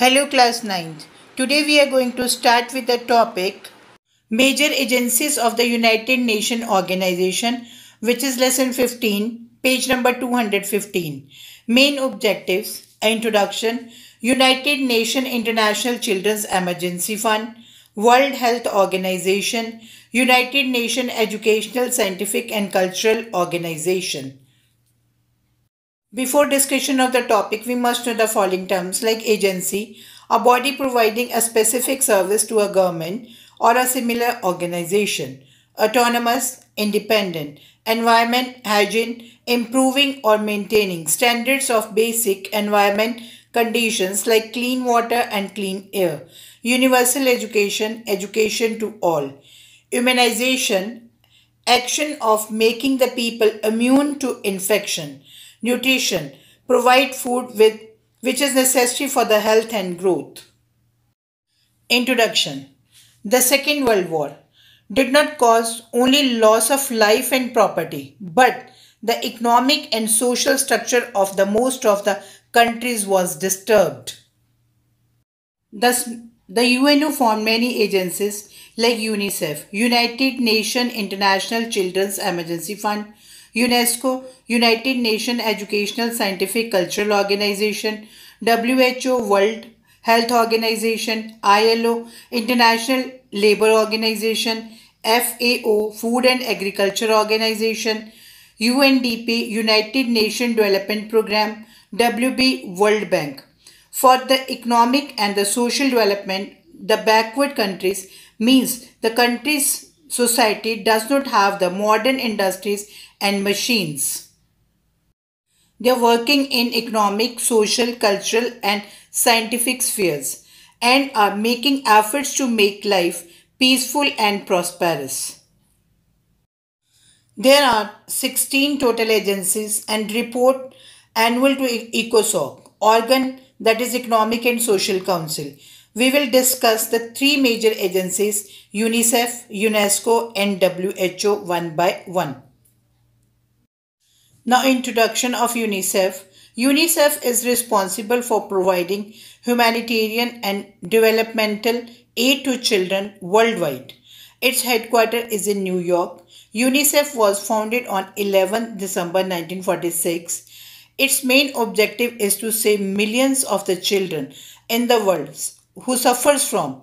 Hello class 9th. Today we are going to start with the topic Major Agencies of the United Nations Organization which is lesson 15 page number 215. Main objectives Introduction United Nations International Children's Emergency Fund World Health Organization United Nations Educational Scientific and Cultural Organization before discussion of the topic, we must know the following terms like agency, a body providing a specific service to a government or a similar organization. Autonomous, independent, environment, hygiene, improving or maintaining standards of basic environment conditions like clean water and clean air. Universal education, education to all. Immunization, action of making the people immune to infection Nutrition. Provide food with which is necessary for the health and growth. Introduction. The Second World War did not cause only loss of life and property, but the economic and social structure of the most of the countries was disturbed. Thus, the UNO formed many agencies like UNICEF, United Nations International Children's Emergency Fund, UNESCO, United Nations Educational Scientific Cultural Organization, WHO World Health Organization, ILO, International Labour Organization, FAO Food and Agriculture Organization, UNDP United Nations Development Programme, WB World Bank. For the economic and the social development, the backward countries means the country's society does not have the modern industries and machines. They are working in economic, social, cultural, and scientific spheres and are making efforts to make life peaceful and prosperous. There are 16 total agencies and report annual to ECOSOC, organ that is Economic and Social Council. We will discuss the three major agencies UNICEF, UNESCO and WHO one by one. Now introduction of UNICEF. UNICEF is responsible for providing humanitarian and developmental aid to children worldwide. Its headquarters is in New York. UNICEF was founded on 11 December 1946. Its main objective is to save millions of the children in the world who suffers from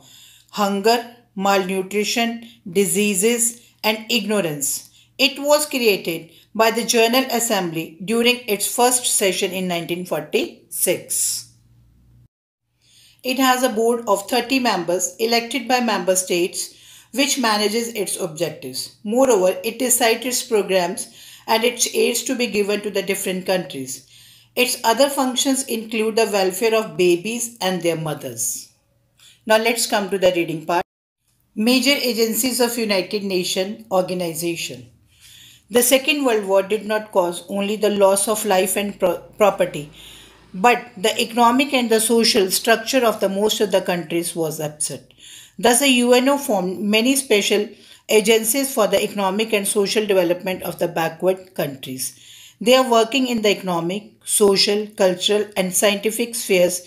hunger, malnutrition, diseases and ignorance. It was created by the General Assembly during its first session in 1946. It has a board of 30 members elected by member states which manages its objectives. Moreover, it decides its programs and its aids to be given to the different countries. Its other functions include the welfare of babies and their mothers. Now let's come to the reading part. Major agencies of United Nations Organization. The Second World War did not cause only the loss of life and pro property, but the economic and the social structure of the most of the countries was upset. Thus, the UNO formed many special agencies for the economic and social development of the backward countries. They are working in the economic, social, cultural, and scientific spheres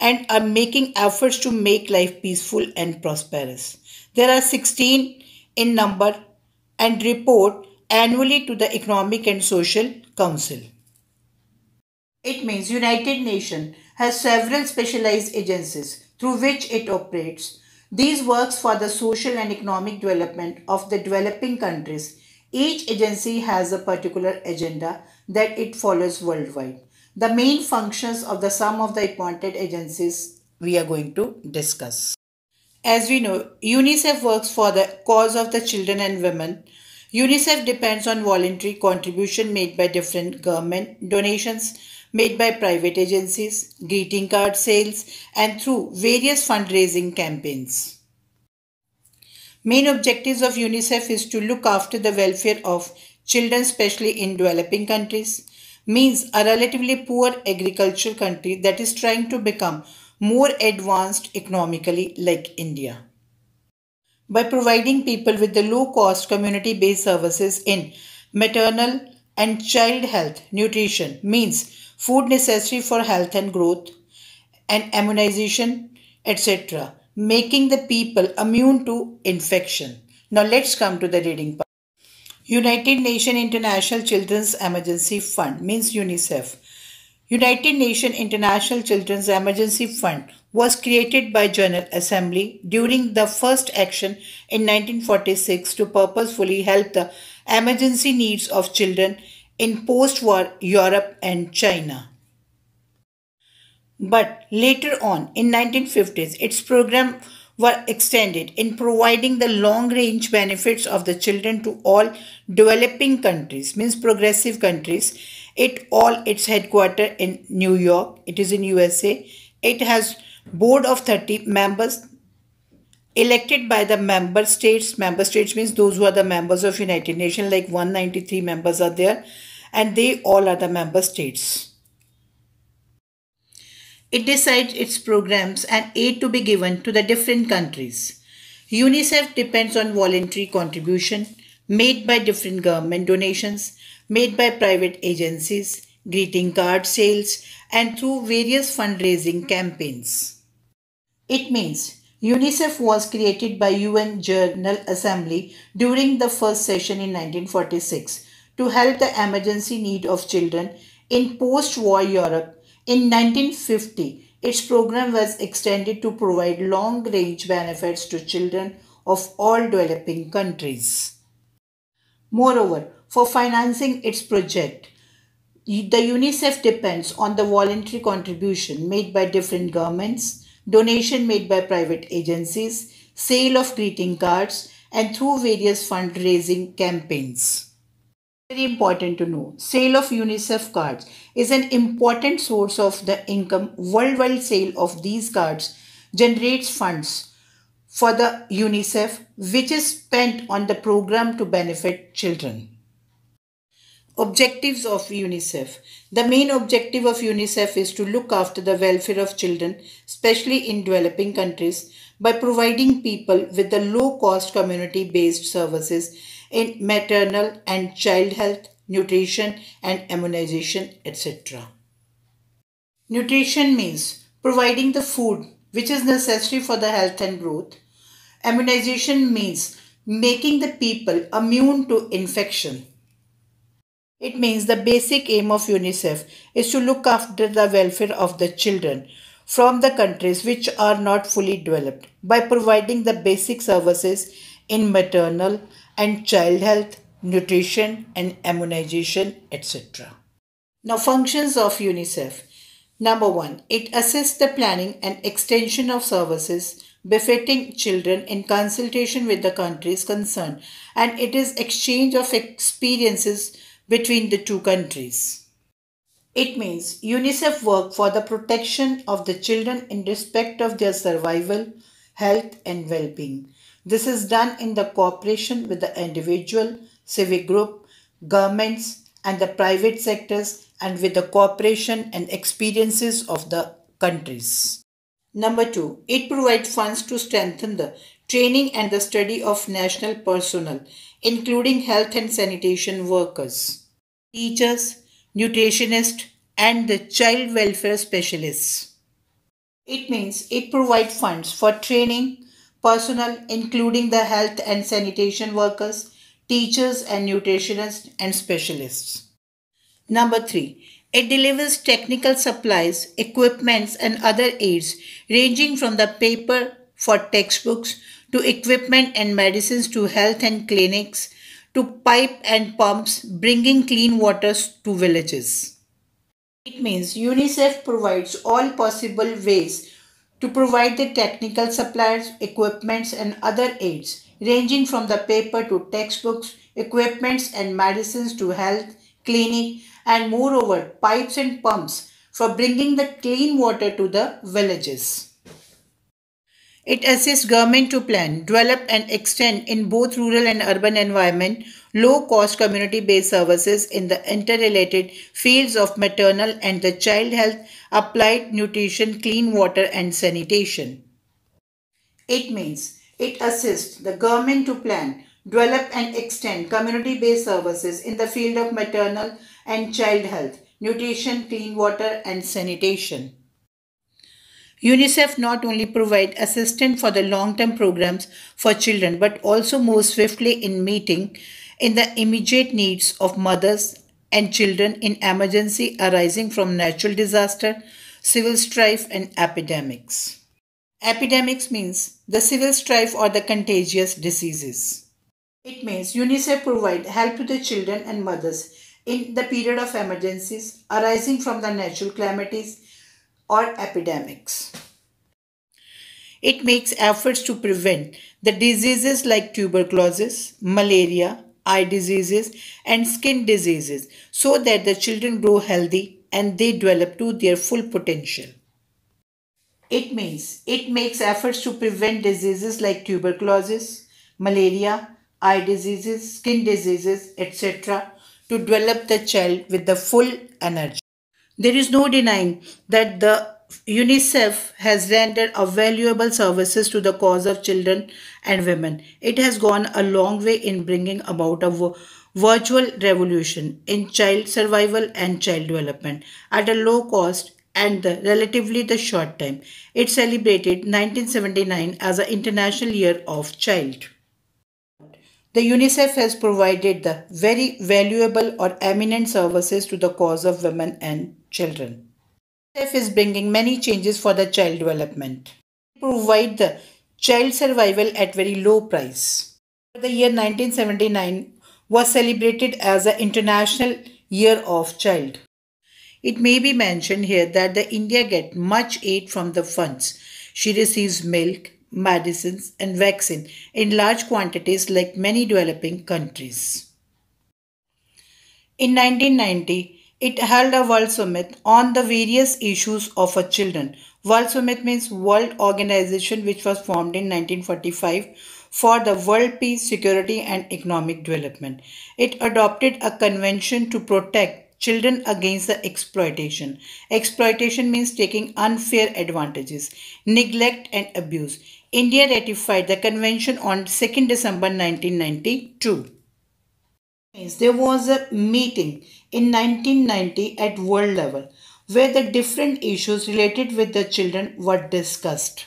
and are making efforts to make life peaceful and prosperous. There are 16 in number and report annually to the Economic and Social Council. It means United Nations has several specialized agencies through which it operates. These works for the social and economic development of the developing countries. Each agency has a particular agenda that it follows worldwide. The main functions of the sum of the appointed agencies we are going to discuss. As we know, UNICEF works for the cause of the children and women UNICEF depends on voluntary contribution made by different government, donations made by private agencies, greeting card sales, and through various fundraising campaigns. Main objectives of UNICEF is to look after the welfare of children, especially in developing countries, means a relatively poor agricultural country that is trying to become more advanced economically like India by providing people with the low cost community based services in maternal and child health, nutrition means food necessary for health and growth, and immunization, etc., making the people immune to infection. Now let's come to the reading part. United Nations International Children's Emergency Fund means UNICEF. United Nations International Children's Emergency Fund was created by General Assembly during the first action in 1946 to purposefully help the emergency needs of children in post-war Europe and China. But later on in 1950s its program were extended in providing the long range benefits of the children to all developing countries means progressive countries. It all its headquarters in new york. It is in usa it has board of 30 members elected by the member states. Member states means those who are the members of united nations like 193 members are there and they all are the member states it decides its programs and aid to be given to the different countries. UNICEF depends on voluntary contribution made by different government donations, made by private agencies, greeting card sales, and through various fundraising campaigns. It means UNICEF was created by UN General Assembly during the first session in 1946 to help the emergency need of children in post-war Europe in 1950, its program was extended to provide long-range benefits to children of all developing countries. Moreover, for financing its project, the UNICEF depends on the voluntary contribution made by different governments, donation made by private agencies, sale of greeting cards, and through various fundraising campaigns. Very important to know. Sale of UNICEF cards is an important source of the income. Worldwide sale of these cards generates funds for the UNICEF which is spent on the program to benefit children. Objectives of UNICEF. The main objective of UNICEF is to look after the welfare of children, especially in developing countries, by providing people with the low cost community based services in maternal and child health, nutrition and immunization, etc. Nutrition means providing the food which is necessary for the health and growth. Immunization means making the people immune to infection. It means the basic aim of UNICEF is to look after the welfare of the children from the countries which are not fully developed by providing the basic services in maternal and child health, nutrition and immunization, etc. Now, functions of UNICEF. Number one, it assists the planning and extension of services befitting children in consultation with the countries concerned, and it is exchange of experiences between the two countries. It means UNICEF work for the protection of the children in respect of their survival, health and well-being. This is done in the cooperation with the individual, civic group, governments and the private sectors and with the cooperation and experiences of the countries. Number two, it provides funds to strengthen the training and the study of national personnel, including health and sanitation workers, teachers, nutritionists, and the child welfare specialists. It means it provides funds for training, personnel including the health and sanitation workers, teachers and nutritionists and specialists. Number 3. It delivers technical supplies, equipments and other aids ranging from the paper for textbooks to equipment and medicines to health and clinics to pipe and pumps bringing clean water to villages. It means UNICEF provides all possible ways to provide the technical supplies, equipments and other aids ranging from the paper to textbooks, equipments and medicines to health, clinic and moreover pipes and pumps for bringing the clean water to the villages. It assists government to plan, develop and extend in both rural and urban environment low-cost community-based services in the interrelated fields of maternal and the child health, applied nutrition, clean water and sanitation. It means it assists the government to plan, develop and extend community-based services in the field of maternal and child health, nutrition, clean water and sanitation. UNICEF not only provide assistance for the long-term programs for children but also moves swiftly in meeting in the immediate needs of mothers and children in emergency arising from natural disaster, civil strife and epidemics. Epidemics means the civil strife or the contagious diseases. It means UNICEF provide help to the children and mothers in the period of emergencies arising from the natural calamities or epidemics. It makes efforts to prevent the diseases like tuberculosis, malaria, eye diseases, and skin diseases so that the children grow healthy and they develop to their full potential. It means it makes efforts to prevent diseases like tuberculosis, malaria, eye diseases, skin diseases, etc. to develop the child with the full energy. There is no denying that the UNICEF has rendered a valuable services to the cause of children and women. It has gone a long way in bringing about a virtual revolution in child survival and child development at a low cost and the relatively the short time. It celebrated 1979 as the International Year of Child. The UNICEF has provided the very valuable or eminent services to the cause of women and children. Is bringing many changes for the child development. Provide the child survival at very low price. The year 1979 was celebrated as the International Year of Child. It may be mentioned here that the India get much aid from the funds. She receives milk, medicines and vaccine in large quantities like many developing countries. In 1990, it held a World Summit on the various issues of a children. World Summit means World Organization which was formed in 1945 for the world peace, security and economic development. It adopted a convention to protect children against the exploitation. Exploitation means taking unfair advantages, neglect and abuse. India ratified the convention on 2nd December 1992. There was a meeting in 1990 at world level where the different issues related with the children were discussed.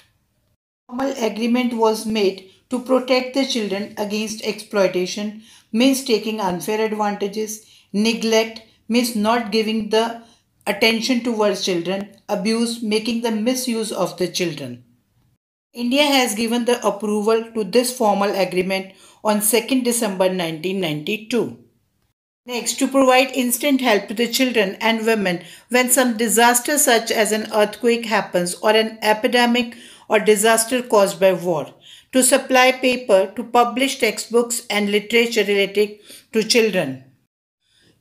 Formal agreement was made to protect the children against exploitation means taking unfair advantages, neglect means not giving the attention towards children, abuse making the misuse of the children. India has given the approval to this formal agreement on 2nd December 1992. Next, to provide instant help to the children and women when some disaster such as an earthquake happens or an epidemic or disaster caused by war. To supply paper to publish textbooks and literature related to children.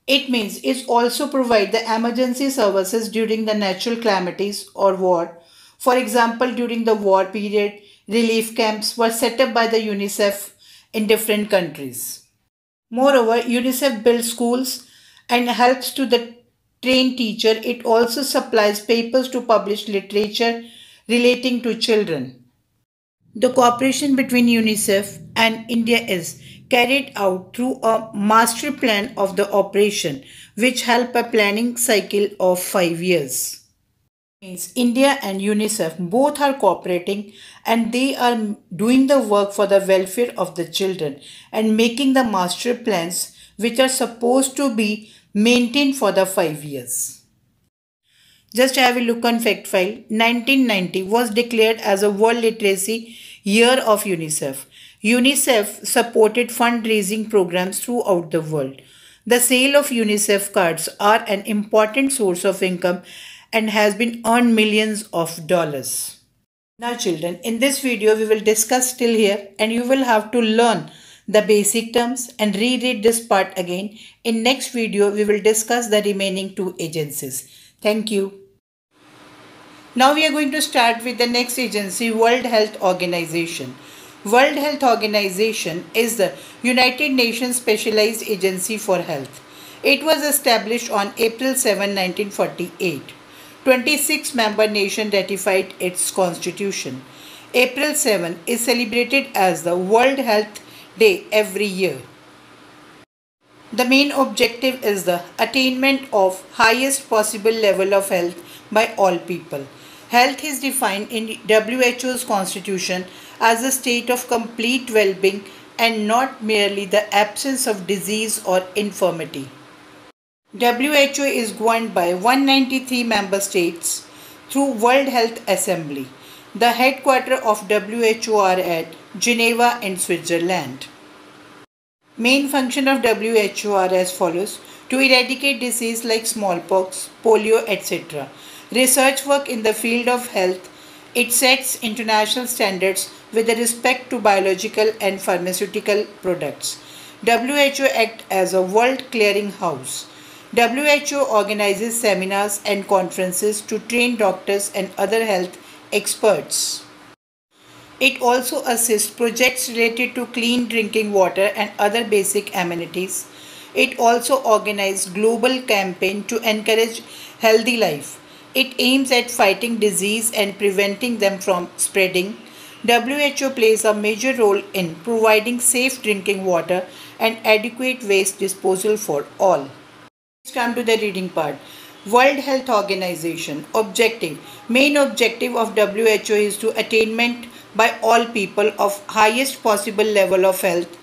It means it also provide the emergency services during the natural calamities or war for example, during the war period, relief camps were set up by the UNICEF in different countries. Moreover, UNICEF builds schools and helps to the trained teacher. It also supplies papers to publish literature relating to children. The cooperation between UNICEF and India is carried out through a master plan of the operation which help a planning cycle of 5 years means India and UNICEF both are cooperating and they are doing the work for the welfare of the children and making the master plans which are supposed to be maintained for the 5 years. Just have a look on fact file. 1990 was declared as a World Literacy Year of UNICEF. UNICEF supported fundraising programs throughout the world. The sale of UNICEF cards are an important source of income and has been earned millions of dollars. Now children, in this video we will discuss till here and you will have to learn the basic terms and reread this part again. In next video we will discuss the remaining two agencies. Thank you. Now we are going to start with the next agency World Health Organization. World Health Organization is the United Nations Specialized Agency for Health. It was established on April 7, 1948. 26 member nation ratified its constitution. April 7 is celebrated as the World Health Day every year. The main objective is the attainment of highest possible level of health by all people. Health is defined in WHO's constitution as a state of complete well-being and not merely the absence of disease or infirmity. WHO is governed by 193 member states through World Health Assembly. The headquarters of WHO are at Geneva in Switzerland. Main function of WHO are as follows to eradicate disease like smallpox, polio, etc. Research work in the field of health. It sets international standards with respect to biological and pharmaceutical products. WHO act as a world clearinghouse. WHO organizes seminars and conferences to train doctors and other health experts. It also assists projects related to clean drinking water and other basic amenities. It also organizes global campaign to encourage healthy life. It aims at fighting disease and preventing them from spreading. WHO plays a major role in providing safe drinking water and adequate waste disposal for all. Let's come to the reading part. World Health Organization objective main objective of WHO is to attainment by all people of highest possible level of health.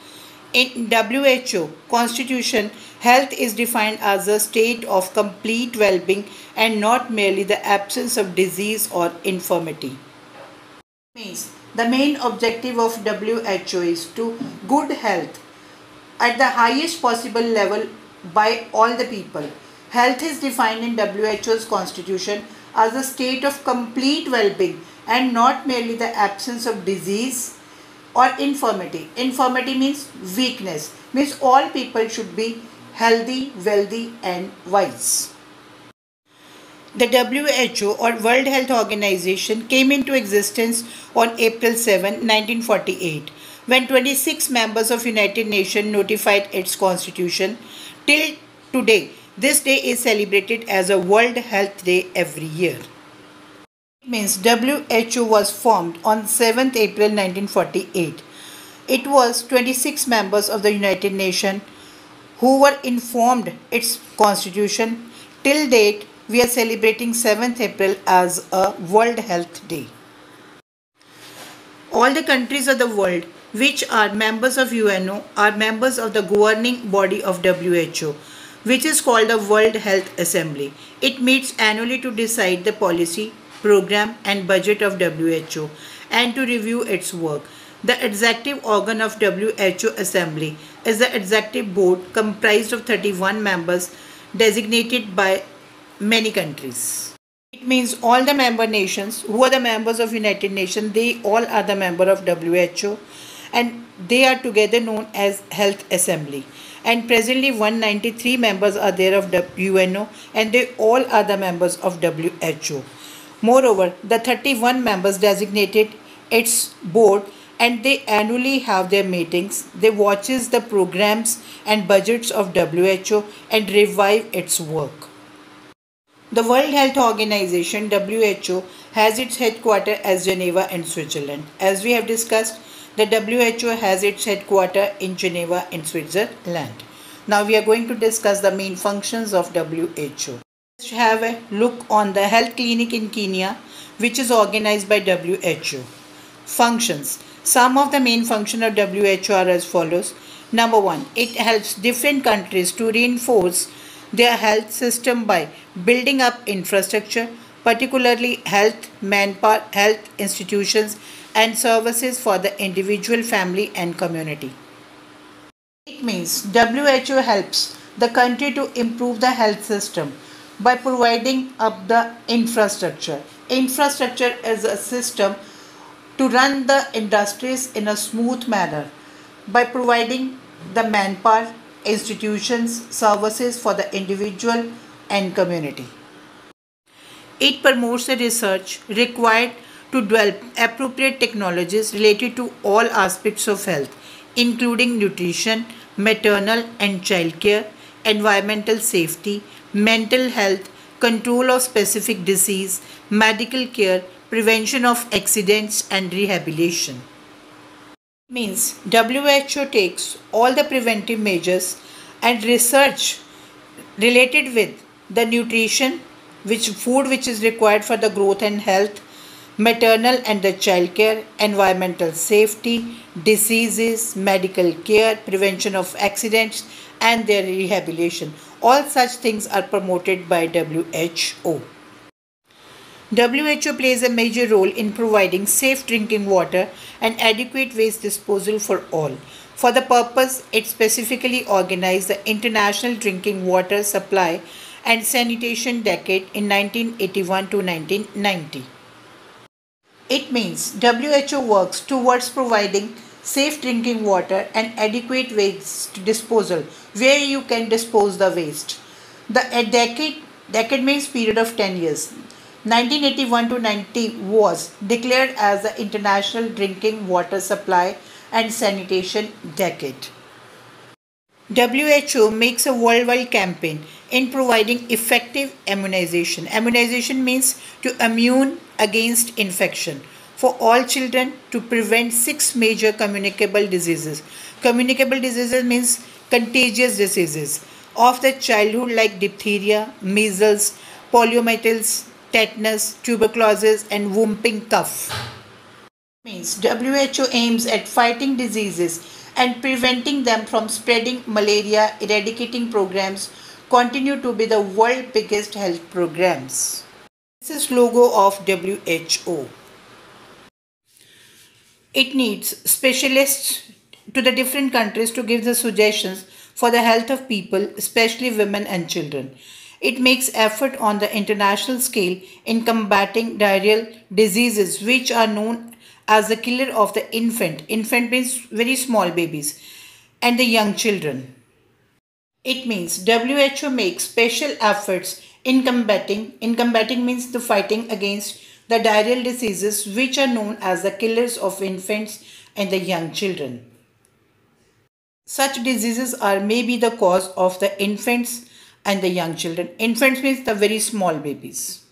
In WHO constitution health is defined as a state of complete well-being and not merely the absence of disease or infirmity. The main objective of WHO is to good health at the highest possible level by all the people. Health is defined in WHO's constitution as a state of complete well-being and not merely the absence of disease or infirmity. Infirmity means weakness, means all people should be healthy, wealthy and wise. The WHO or World Health Organization came into existence on April 7, 1948 when 26 members of United Nations notified its constitution Till today, this day is celebrated as a World Health Day every year. It means WHO was formed on 7th April 1948. It was 26 members of the United Nations who were informed its constitution. Till date, we are celebrating 7th April as a World Health Day. All the countries of the world which are members of UNO are members of the governing body of WHO which is called the World Health Assembly. It meets annually to decide the policy, program and budget of WHO and to review its work. The executive organ of WHO Assembly is the executive board comprised of 31 members designated by many countries. Means all the member nations who are the members of United Nations, they all are the member of WHO and they are together known as Health Assembly. And presently 193 members are there of UNO and they all are the members of WHO. Moreover, the 31 members designated its board and they annually have their meetings. They watches the programs and budgets of WHO and revive its work. The World Health Organization WHO has its headquarters as Geneva in Switzerland. As we have discussed, the WHO has its headquarters in Geneva in Switzerland. Now we are going to discuss the main functions of WHO. Let's have a look on the health clinic in Kenya which is organized by WHO. Functions. Some of the main functions of WHO are as follows. Number one, it helps different countries to reinforce their health system by building up infrastructure, particularly health, manpower, health institutions and services for the individual, family and community. It means WHO helps the country to improve the health system by providing up the infrastructure. Infrastructure is a system to run the industries in a smooth manner by providing the manpower, institutions, services for the individual and community. It promotes the research required to develop appropriate technologies related to all aspects of health, including nutrition, maternal and child care, environmental safety, mental health, control of specific disease, medical care, prevention of accidents and rehabilitation. Means WHO takes all the preventive measures and research related with the nutrition, which food which is required for the growth and health, maternal and the child care, environmental safety, diseases, medical care, prevention of accidents, and their rehabilitation. All such things are promoted by WHO. WHO plays a major role in providing safe drinking water and adequate waste disposal for all. For the purpose, it specifically organized the International Drinking Water Supply and Sanitation Decade in 1981 to 1990. It means WHO works towards providing safe drinking water and adequate waste disposal where you can dispose the waste. The decade decade means period of 10 years. 1981 to 90 was declared as the International Drinking Water Supply and Sanitation Decade. WHO makes a worldwide campaign in providing effective immunization. Immunization means to immune against infection for all children to prevent six major communicable diseases. Communicable diseases means contagious diseases of the childhood like diphtheria, measles, poliomyelitis, tetanus, tuberculosis and whooping cough. Means WHO aims at fighting diseases and preventing them from spreading malaria eradicating programs continue to be the world biggest health programs. This is logo of WHO. It needs specialists to the different countries to give the suggestions for the health of people, especially women and children. It makes effort on the international scale in combating diarrheal diseases which are known as the killer of the infant. Infant means very small babies and the young children. It means WHO makes special efforts in combating. In combating means the fighting against the diarrheal diseases which are known as the killers of infants and the young children. Such diseases are maybe the cause of the infants and the young children. Infants means the very small babies.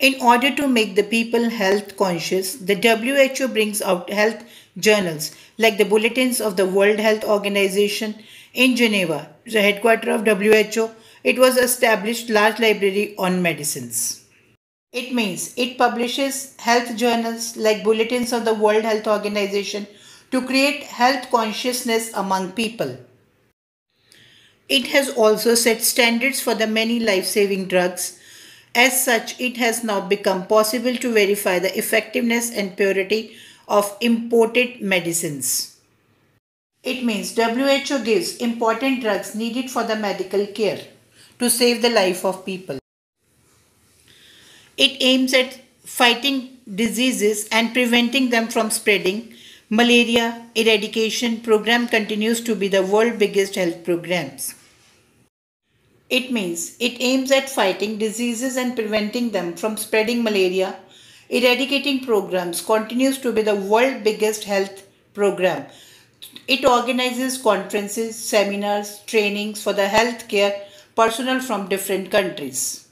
In order to make the people health conscious, the WHO brings out health journals like the bulletins of the World Health Organization in Geneva, the headquarters of WHO. It was established large library on medicines. It means it publishes health journals like bulletins of the World Health Organization to create health consciousness among people. It has also set standards for the many life-saving drugs. As such, it has now become possible to verify the effectiveness and purity of imported medicines. It means WHO gives important drugs needed for the medical care to save the life of people. It aims at fighting diseases and preventing them from spreading. Malaria eradication program continues to be the world's biggest health programs. It means it aims at fighting diseases and preventing them from spreading malaria. Eradicating programs continues to be the world biggest health program. It organizes conferences, seminars, trainings for the healthcare personnel from different countries.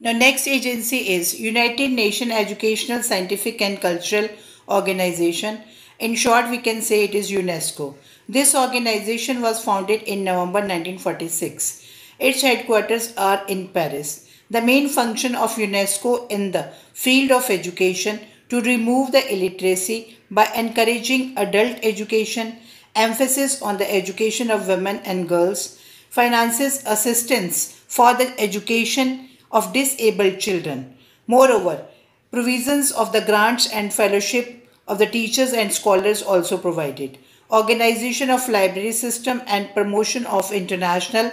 The next agency is United Nations Educational, Scientific and Cultural Organization. In short, we can say it is UNESCO. This organization was founded in November 1946. Its headquarters are in Paris. The main function of UNESCO in the field of education to remove the illiteracy by encouraging adult education, emphasis on the education of women and girls, finances assistance for the education of disabled children. Moreover, provisions of the grants and fellowship of the teachers and scholars also provided. Organization of library system and promotion of international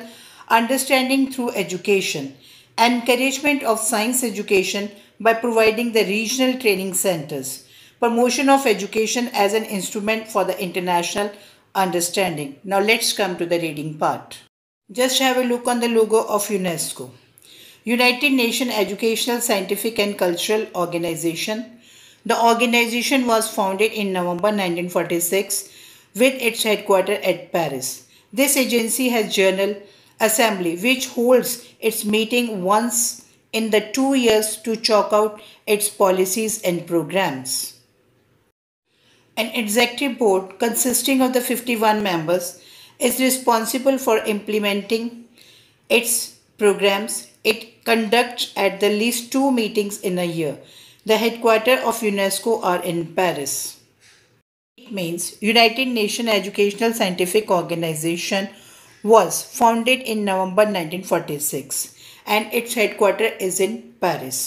understanding through education. Encouragement of science education by providing the regional training centers. Promotion of education as an instrument for the international understanding. Now let's come to the reading part. Just have a look on the logo of UNESCO. United Nations Educational, Scientific and Cultural Organization. The organization was founded in November 1946 with its headquarters at Paris. This agency has General Assembly which holds its meeting once in the two years to chalk out its policies and programs. An executive board consisting of the 51 members is responsible for implementing its programs it conducts at the least two meetings in a year. The headquarters of UNESCO are in Paris. It means United Nations Educational Scientific Organization was founded in November 1946 and its headquarters is in Paris.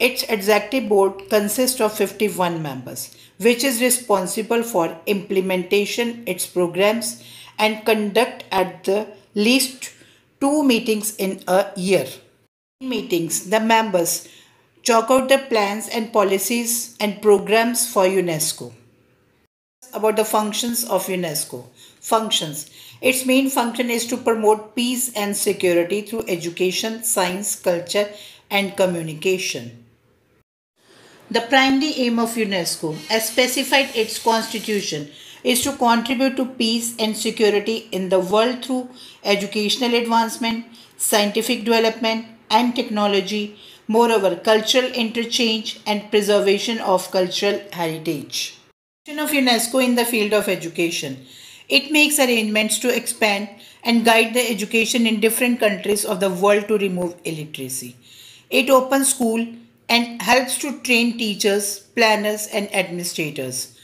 Its executive board consists of 51 members, which is responsible for implementation its programs and conduct at the least two meetings in a year. In meetings, the members chalk out the plans and policies and programs for UNESCO. About the functions of UNESCO. Functions. Its main function is to promote peace and security through education, science, culture, and communication. The primary aim of UNESCO, as specified its constitution, is to contribute to peace and security in the world through educational advancement, scientific development, and technology, moreover, cultural interchange and preservation of cultural heritage. Function of UNESCO in the field of education. It makes arrangements to expand and guide the education in different countries of the world to remove illiteracy. It opens school and helps to train teachers, planners and administrators.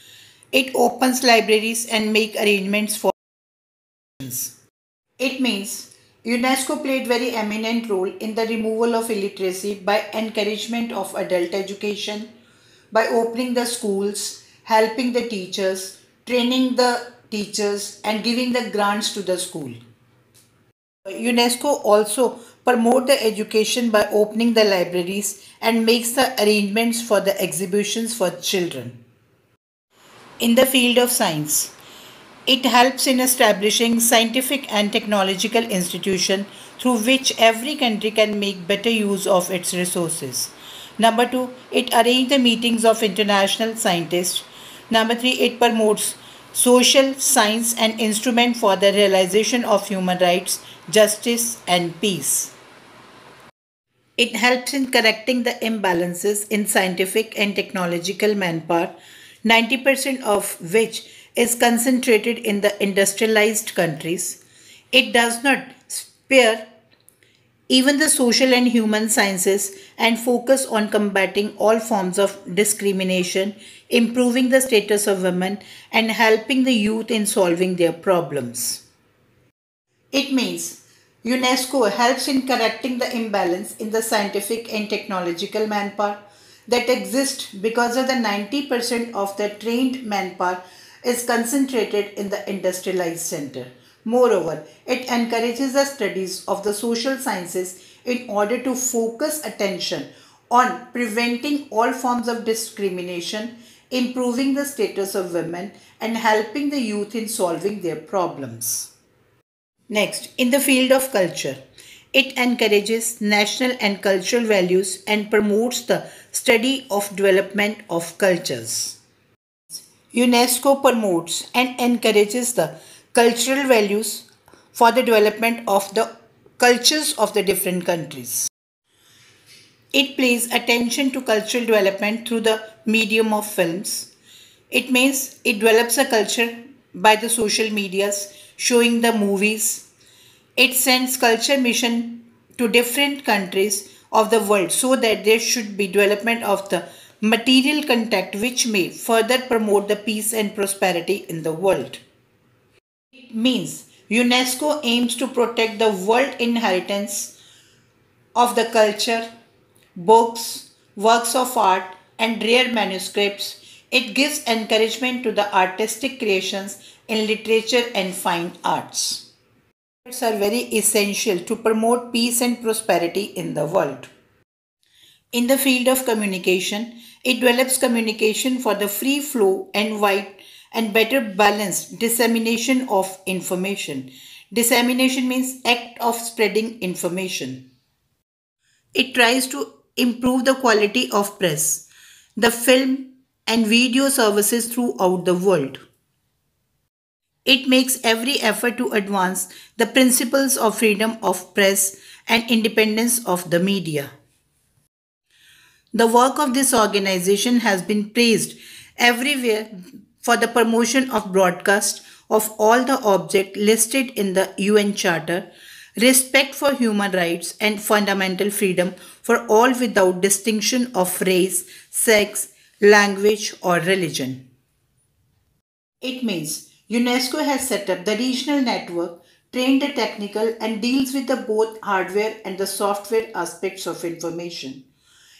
It opens libraries and make arrangements for it means UNESCO played very eminent role in the removal of illiteracy by encouragement of adult education, by opening the schools, helping the teachers, training the teachers and giving the grants to the school. UNESCO also promote the education by opening the libraries and makes the arrangements for the exhibitions for children. In the field of science, it helps in establishing scientific and technological institution through which every country can make better use of its resources. Number two, it arranges the meetings of international scientists. Number three, it promotes social science and instrument for the realization of human rights, justice and peace. It helps in correcting the imbalances in scientific and technological manpower, 90% of which is concentrated in the industrialized countries. It does not spare even the social and human sciences and focus on combating all forms of discrimination, improving the status of women, and helping the youth in solving their problems. It means UNESCO helps in correcting the imbalance in the scientific and technological manpower that exists because of the 90% of the trained manpower is concentrated in the industrialized center. Moreover, it encourages the studies of the social sciences in order to focus attention on preventing all forms of discrimination, improving the status of women, and helping the youth in solving their problems. Next, in the field of culture, it encourages national and cultural values and promotes the study of development of cultures. UNESCO promotes and encourages the cultural values for the development of the cultures of the different countries. It pays attention to cultural development through the medium of films. It means it develops a culture by the social medias, showing the movies. It sends culture mission to different countries of the world so that there should be development of the material contact which may further promote the peace and prosperity in the world. Means UNESCO aims to protect the world inheritance of the culture, books, works of art, and rare manuscripts. It gives encouragement to the artistic creations in literature and fine arts. Arts are very essential to promote peace and prosperity in the world. In the field of communication, it develops communication for the free flow and wide and better balanced dissemination of information. Dissemination means act of spreading information. It tries to improve the quality of press, the film and video services throughout the world. It makes every effort to advance the principles of freedom of press and independence of the media. The work of this organization has been praised everywhere for the promotion of broadcast of all the objects listed in the UN Charter, respect for human rights and fundamental freedom for all without distinction of race, sex, language or religion. It means UNESCO has set up the regional network, trained the technical and deals with the both hardware and the software aspects of information.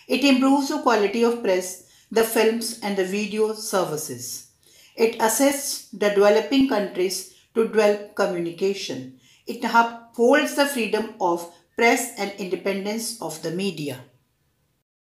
It improves the quality of press, the films and the video services. It assists the developing countries to develop communication. It upholds the freedom of press and independence of the media.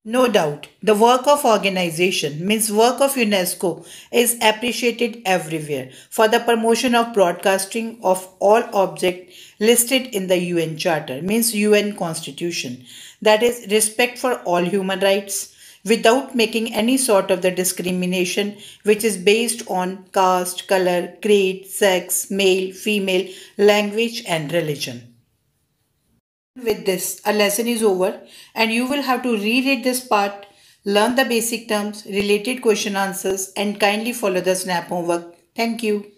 No doubt, the work of organization means work of UNESCO is appreciated everywhere for the promotion of broadcasting of all objects listed in the UN Charter means UN Constitution that is respect for all human rights without making any sort of the discrimination which is based on caste, color, creed, sex, male, female, language and religion. With this, a lesson is over and you will have to reread this part, learn the basic terms, related question answers and kindly follow the SNAP homework. Thank you.